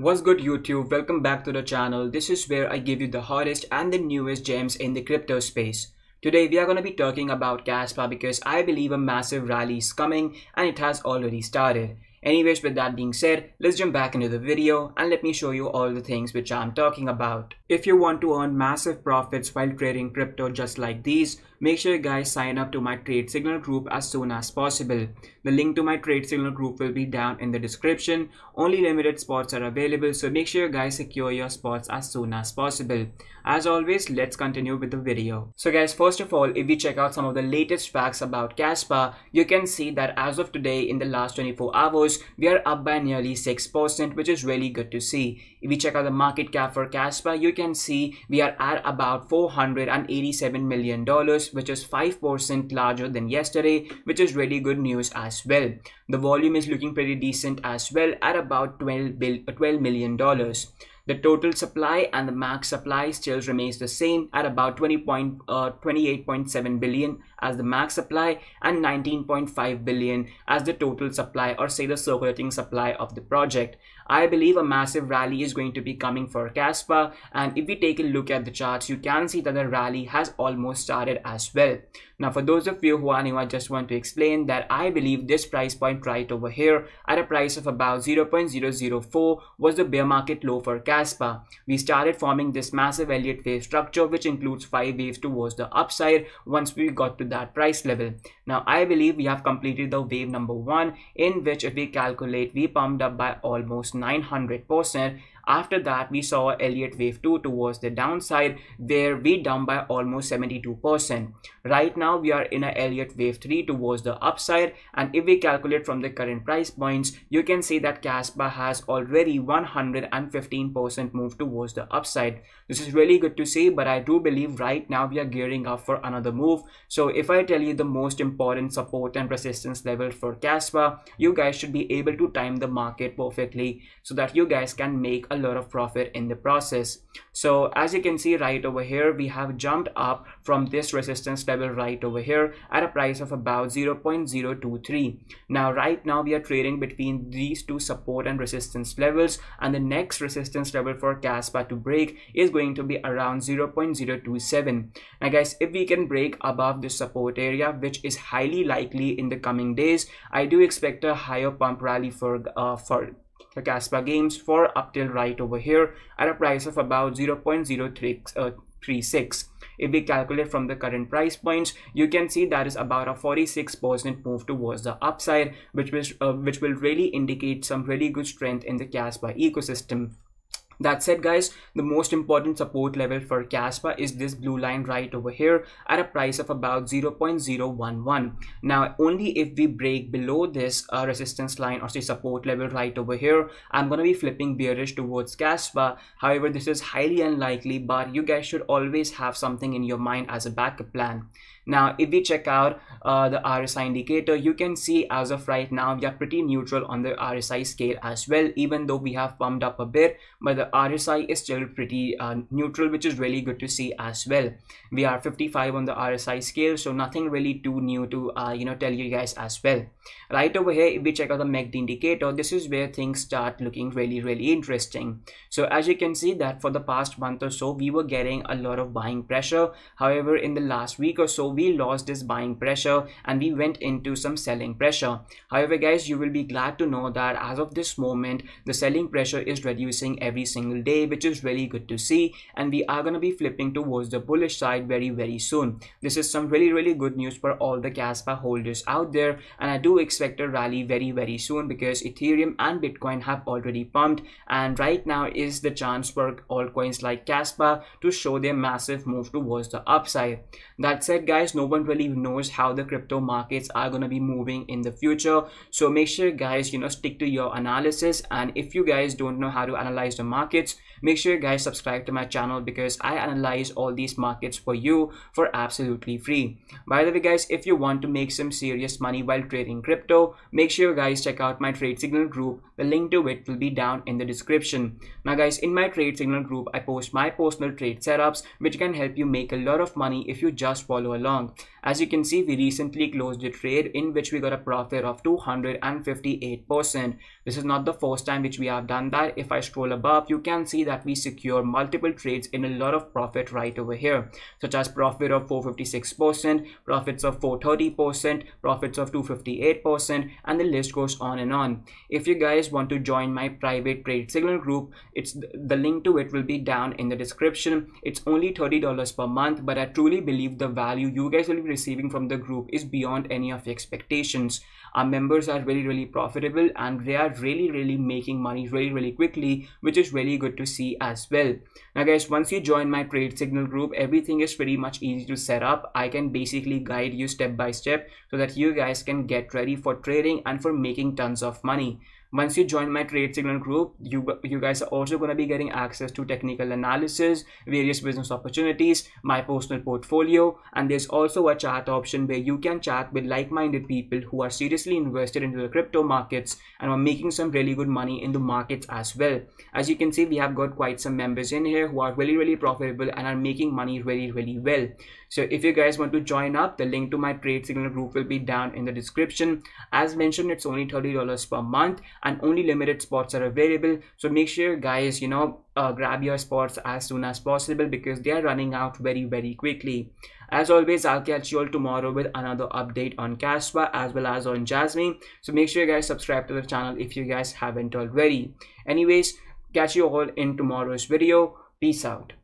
What's good YouTube? Welcome back to the channel. This is where I give you the hottest and the newest gems in the crypto space. Today we are going to be talking about Kaspa because I believe a massive rally is coming and it has already started. Anyways, with that being said, let's jump back into the video and let me show you all the things which I'm talking about. If you want to earn massive profits while trading crypto just like these, make sure you guys sign up to my trade signal group as soon as possible. The link to my trade signal group will be down in the description. Only limited spots are available so make sure you guys secure your spots as soon as possible. As always, let's continue with the video. So guys, first of all, if we check out some of the latest facts about Kaspa, you can see that as of today in the last 24 hours, we are up by nearly 6%, which is really good to see. If we check out the market cap for Kaspa, you can see we are at about $487 million, which is 5% larger than yesterday, which is really good news as well. The volume is looking pretty decent as well at about 12, $12 million. The total supply and the max supply still remains the same at about 20.28.7 uh, billion as the max supply and 19.5 billion as the total supply or say the circulating supply of the project. I believe a massive rally is going to be coming for Kaspa and if we take a look at the charts you can see that the rally has almost started as well. Now for those of you who are new I just want to explain that I believe this price point right over here at a price of about 0.004 was the bear market low for Kaspa. We started forming this massive Elliott wave structure which includes 5 waves towards the upside once we got to that price level. Now I believe we have completed the wave number 1 in which if we calculate we pumped up by almost 900%. After that, we saw Elliott wave 2 towards the downside where we down by almost 72%. Right now, we are in a Elliott wave 3 towards the upside and if we calculate from the current price points, you can see that Kaspa has already 115% moved towards the upside. This is really good to see, but I do believe right now we are gearing up for another move. So if I tell you the most important support and resistance level for Kaspa, you guys should be able to time the market perfectly so that you guys can make a lot of profit in the process. So as you can see right over here we have jumped up from this resistance level right over here at a price of about 0.023 now right now we are trading between these two support and resistance levels and the next resistance level for Kaspa to break is going to be around 0.027 now guys if we can break above this support area which is highly likely in the coming days I do expect a higher pump rally for uh, for the Kaspa games for up till right over here at a price of about 0.036. Uh, if we calculate from the current price points, you can see that is about a 46% move towards the upside, which, was, uh, which will really indicate some really good strength in the Kaspa ecosystem. That said guys, the most important support level for Kaspa is this blue line right over here at a price of about 0.011. Now only if we break below this uh, resistance line or say support level right over here, I'm going to be flipping bearish towards Kaspa. However, this is highly unlikely but you guys should always have something in your mind as a backup plan. Now, if we check out uh, the RSI indicator, you can see as of right now, we are pretty neutral on the RSI scale as well, even though we have pumped up a bit, but the RSI is still pretty uh, neutral, which is really good to see as well. We are 55 on the RSI scale, so nothing really too new to, uh, you know, tell you guys as well. Right over here, if we check out the MACD indicator, this is where things start looking really, really interesting. So as you can see that for the past month or so, we were getting a lot of buying pressure. However, in the last week or so, we lost this buying pressure and we went into some selling pressure. However, guys, you will be glad to know that as of this moment, the selling pressure is reducing every single day, which is really good to see. And we are going to be flipping towards the bullish side very, very soon. This is some really, really good news for all the Kaspa holders out there. And I do expect a rally very, very soon because Ethereum and Bitcoin have already pumped. And right now is the chance for altcoins like Kaspa to show their massive move towards the upside. That said, guys, no one really knows how the crypto markets are going to be moving in the future. So make sure guys you know stick to your analysis. And if you guys don't know how to analyze the markets make sure you guys subscribe to my channel because i analyze all these markets for you for absolutely free. By the way guys if you want to make some serious money while trading crypto make sure you guys check out my trade signal group. The link to it will be down in the description. Now guys in my trade signal group i post my personal trade setups which can help you make a lot of money if you just follow along long. As you can see, we recently closed a trade in which we got a profit of 258%. This is not the first time which we have done that. If I scroll above, you can see that we secure multiple trades in a lot of profit right over here, such as profit of 456%, profits of 430%, profits of 258%, and the list goes on and on. If you guys want to join my private trade signal group, it's the link to it will be down in the description. It's only $30 per month, but I truly believe the value you guys will be receiving from the group is beyond any of your expectations. Our members are really really profitable and they are really really making money really really quickly which is really good to see as well. Now guys once you join my trade signal group everything is pretty much easy to set up. I can basically guide you step by step so that you guys can get ready for trading and for making tons of money once you join my trade signal group you you guys are also going to be getting access to technical analysis various business opportunities my personal portfolio and there's also a chat option where you can chat with like-minded people who are seriously invested into the crypto markets and are making some really good money in the markets as well. As you can see we have got quite some members in here who are really really profitable and are making money really really well. So if you guys want to join up the link to my trade signal group will be down in the description. As mentioned it's only $30 per month and only limited spots are available. So make sure guys you know uh, grab your spots as soon as possible because they are running out very very quickly. As always i'll catch you all tomorrow with another update on Kaspa as well as on jasmine. So make sure you guys subscribe to the channel if you guys haven't already. Anyways catch you all in tomorrow's video. Peace out